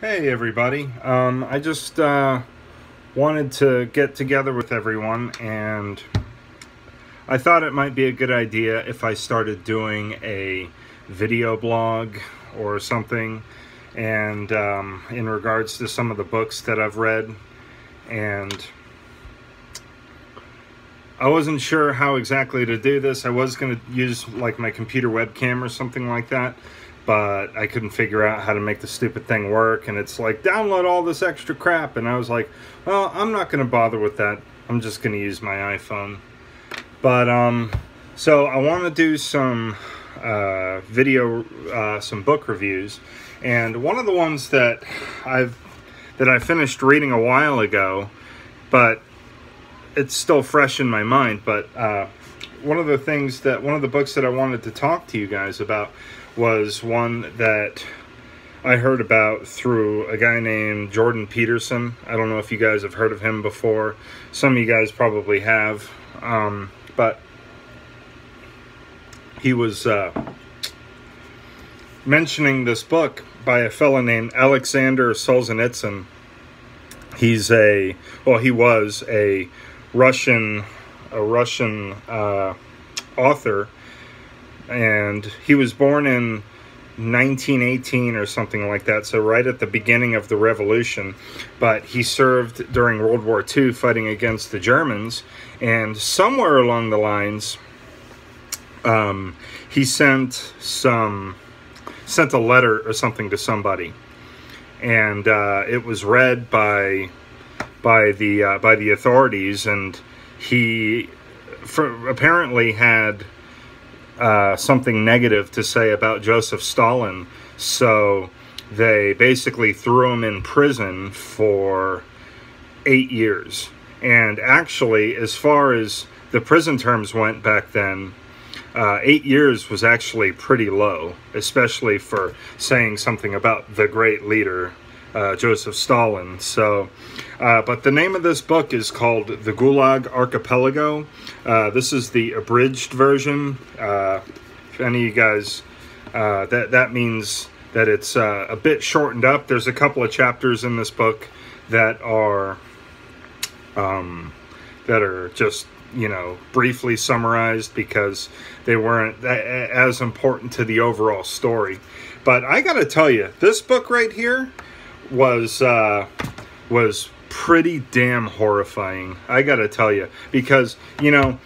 Hey everybody. Um, I just uh, wanted to get together with everyone and I thought it might be a good idea if I started doing a video blog or something and um, in regards to some of the books that I've read and I wasn't sure how exactly to do this. I was going to use like my computer webcam or something like that but I couldn't figure out how to make the stupid thing work. And it's like, download all this extra crap. And I was like, well, I'm not going to bother with that. I'm just going to use my iPhone. But, um, so I want to do some uh, video, uh, some book reviews. And one of the ones that I've, that I finished reading a while ago, but it's still fresh in my mind. But, uh, one of the things that, one of the books that I wanted to talk to you guys about was one that I heard about through a guy named Jordan Peterson. I don't know if you guys have heard of him before. Some of you guys probably have. Um, but he was uh, mentioning this book by a fellow named Alexander Solzhenitsyn. He's a, well, he was a Russian, a Russian uh, author and he was born in 1918 or something like that, so right at the beginning of the revolution. But he served during World War II fighting against the Germans, and somewhere along the lines, um, he sent some sent a letter or something to somebody, and uh, it was read by by the uh, by the authorities, and he for, apparently had uh, something negative to say about Joseph Stalin. So they basically threw him in prison for eight years. And actually, as far as the prison terms went back then, uh, eight years was actually pretty low, especially for saying something about the great leader uh, Joseph Stalin. So, uh, but the name of this book is called The Gulag Archipelago. Uh, this is the abridged version. Uh, if any of you guys, uh, that that means that it's a bit shortened up. There's a couple of chapters in this book that are um, that are just you know briefly summarized because they weren't as important to the overall story. But I got to tell you, this book right here was uh, was pretty damn horrifying. I gotta tell you because you know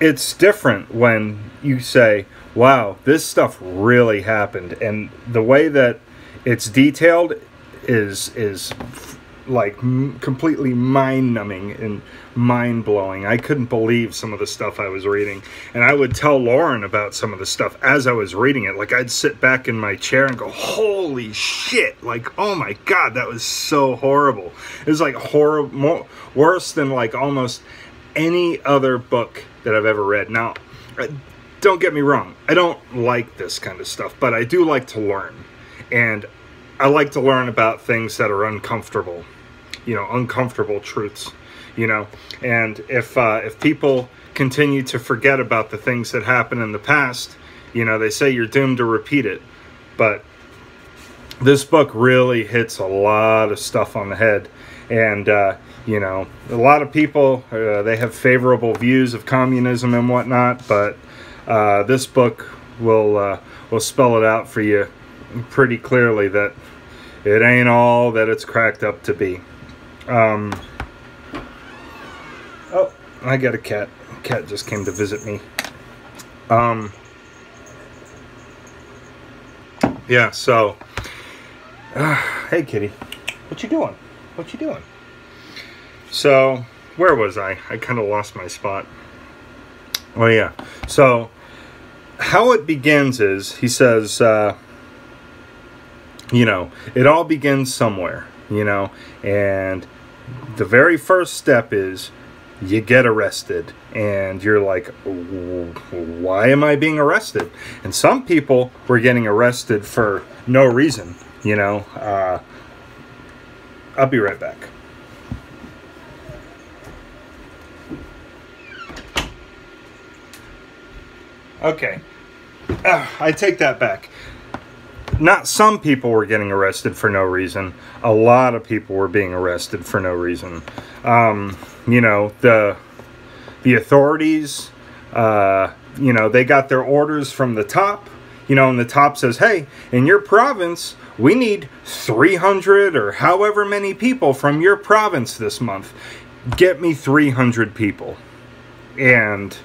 it's different when you say, "Wow, this stuff really happened," and the way that it's detailed is is like completely mind numbing and mind blowing. I couldn't believe some of the stuff I was reading. And I would tell Lauren about some of the stuff as I was reading it. Like I'd sit back in my chair and go, holy shit. Like, oh my God, that was so horrible. It was like horrible, more, worse than like almost any other book that I've ever read. Now, don't get me wrong. I don't like this kind of stuff, but I do like to learn. And I like to learn about things that are uncomfortable, you know, uncomfortable truths, you know. And if uh, if people continue to forget about the things that happened in the past, you know, they say you're doomed to repeat it. But this book really hits a lot of stuff on the head, and uh, you know, a lot of people uh, they have favorable views of communism and whatnot, but uh, this book will uh, will spell it out for you pretty clearly that it ain't all that it's cracked up to be. Um, oh, I got a cat. Cat just came to visit me. Um, yeah, so, uh, hey kitty, what you doing? What you doing? So, where was I? I kind of lost my spot. Oh yeah, so how it begins is he says, uh, you know, it all begins somewhere, you know, and the very first step is you get arrested and you're like why am i being arrested? And some people were getting arrested for no reason you know? Uh, i'll be right back. Okay. Uh, i take that back not some people were getting arrested for no reason. A lot of people were being arrested for no reason. Um, you know, the the authorities, uh, you know, they got their orders from the top. You know, and the top says, "Hey, in your province, we need 300 or however many people from your province this month. Get me 300 people." And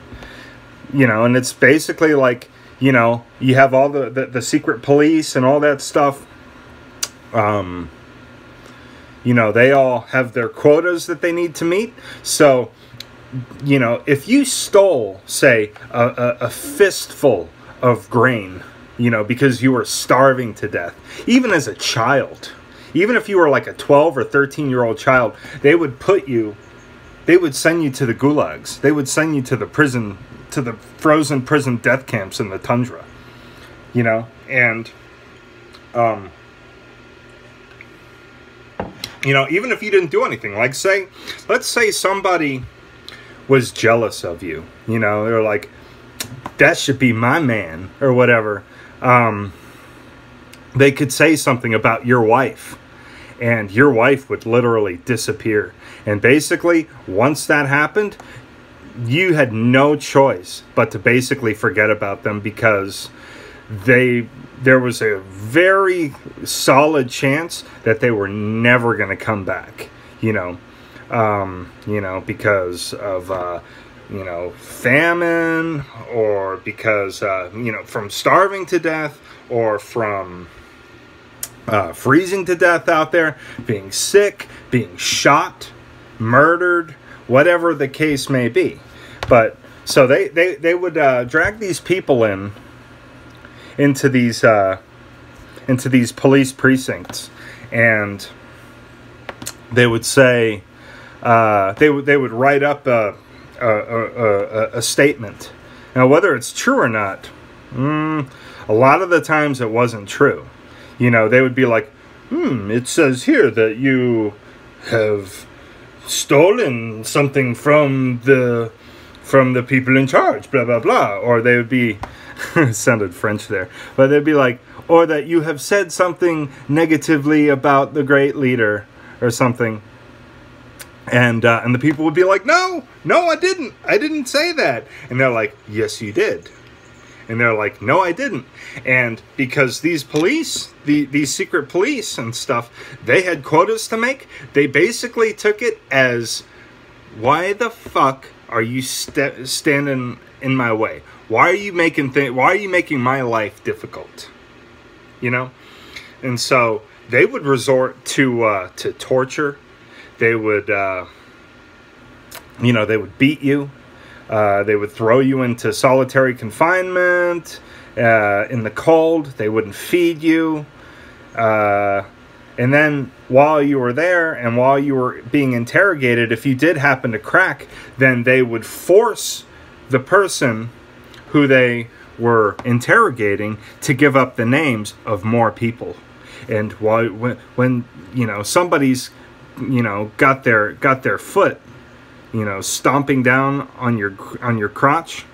you know, and it's basically like you know, you have all the, the, the secret police and all that stuff. Um, you know, they all have their quotas that they need to meet. So, you know, if you stole, say, a, a, a fistful of grain, you know, because you were starving to death, even as a child, even if you were like a 12 or 13 year old child, they would put you, they would send you to the gulags. They would send you to the prison to the frozen prison death camps in the tundra. You know, and um you know, even if you didn't do anything, like say let's say somebody was jealous of you, you know, they're like that should be my man or whatever. Um they could say something about your wife and your wife would literally disappear. And basically, once that happened, you had no choice but to basically forget about them because they there was a very solid chance that they were never going to come back you know? Um, you know because of uh, you know famine or because uh, you know from starving to death or from uh, freezing to death out there being sick being shot murdered whatever the case may be but so they they they would uh, drag these people in into these uh, into these police precincts, and they would say uh, they would they would write up a a, a, a statement. Now, whether it's true or not, mm, a lot of the times it wasn't true. You know, they would be like, "Hmm, it says here that you have stolen something from the from the people in charge, blah, blah, blah. Or they would be, sounded French there, but they'd be like, or that you have said something negatively about the great leader or something. And, uh, and the people would be like, no, no, I didn't. I didn't say that. And they're like, yes, you did. And they're like, no, I didn't. And because these police, the, these secret police and stuff, they had quotas to make, they basically took it as, why the fuck are you st- standing in my way? Why are you making th- Why are you making my life difficult? You know, and so they would resort to uh, to torture. They would, uh, you know, they would beat you. Uh, they would throw you into solitary confinement uh, in the cold. They wouldn't feed you. And then while you were there and while you were being interrogated, if you did happen to crack, then they would force the person who they were interrogating to give up the names of more people. And while when, when you know somebody's you know got their got their foot you know stomping down on your on your crotch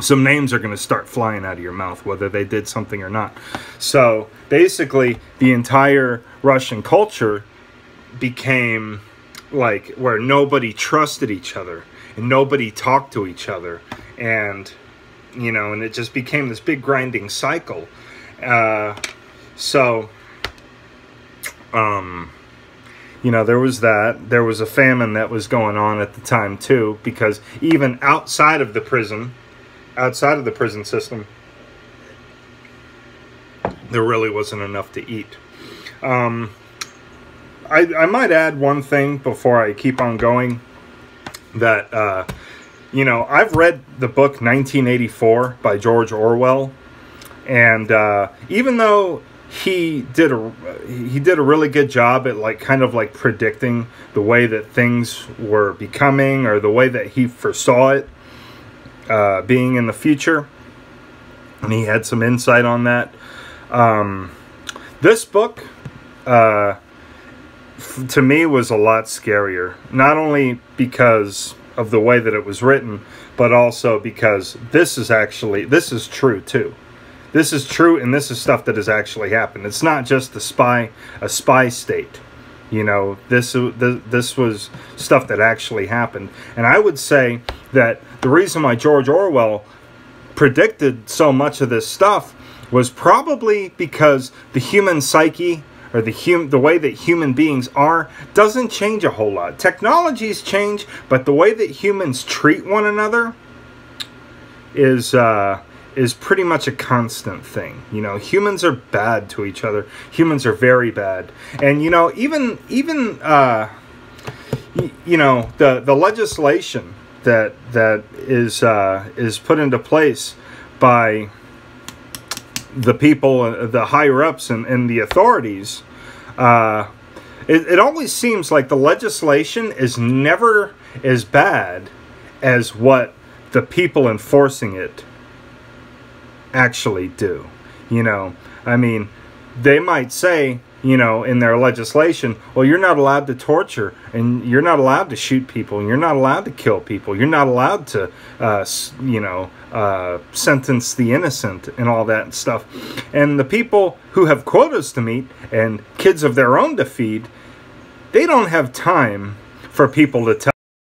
some names are going to start flying out of your mouth, whether they did something or not. So basically, the entire Russian culture became like where nobody trusted each other and nobody talked to each other. And, you know, and it just became this big grinding cycle. Uh, so, um, you know, there was that. There was a famine that was going on at the time, too, because even outside of the prison, outside of the prison system, there really wasn't enough to eat. Um, I, I might add one thing before I keep on going that, uh, you know, I've read the book 1984 by George Orwell, and uh, even though he did a he did a really good job at like kind of like predicting the way that things were becoming or the way that he foresaw it uh, being in the future, and he had some insight on that. Um, this book, uh, to me, was a lot scarier. Not only because of the way that it was written, but also because this is actually this is true too. this is true, and this is stuff that has actually happened. It's not just a spy, a spy state. You know, this this was stuff that actually happened, and I would say that the reason why George Orwell predicted so much of this stuff was probably because the human psyche or the hum- the way that human beings are doesn't change a whole lot. Technologies change, but the way that humans treat one another is uh, is pretty much a constant thing. You know, humans are bad to each other. Humans are very bad, and you know, even even uh, you know the the legislation that that is uh, is put into place by the people, uh, the higher ups, and, and the authorities, uh, it, it always seems like the legislation is never as bad as what the people enforcing it actually do. You know, I mean, they might say, you know, in their legislation, well, you're not allowed to torture and you're not allowed to shoot people and you're not allowed to kill people. You're not allowed to, uh, you know, uh, sentence the innocent and all that stuff. And the people who have quotas to meet and kids of their own to feed, they don't have time for people to tell.